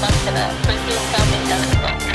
I'm gonna Christmas Comedy Dance